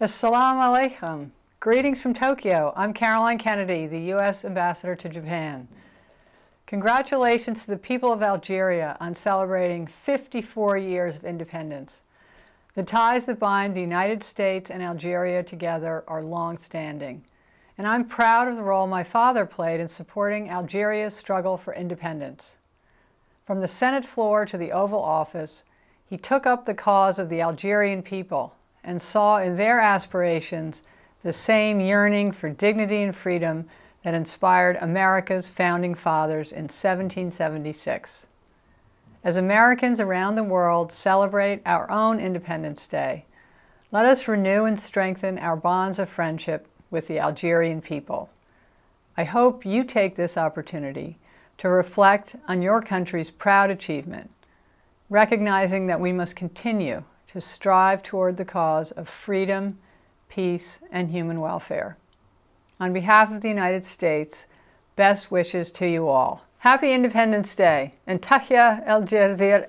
Assalamu alaikum. Greetings from Tokyo. I'm Caroline Kennedy, the U.S. Ambassador to Japan. Congratulations to the people of Algeria on celebrating 54 years of independence. The ties that bind the United States and Algeria together are long-standing, and I'm proud of the role my father played in supporting Algeria's struggle for independence. From the Senate floor to the Oval Office, he took up the cause of the Algerian people and saw in their aspirations the same yearning for dignity and freedom that inspired America's founding fathers in 1776. As Americans around the world celebrate our own Independence Day, let us renew and strengthen our bonds of friendship with the Algerian people. I hope you take this opportunity to reflect on your country's proud achievement, recognizing that we must continue to strive toward the cause of freedom, peace, and human welfare. On behalf of the United States, best wishes to you all. Happy Independence Day and Tahia El Jazir